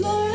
Lord.